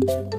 you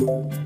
Música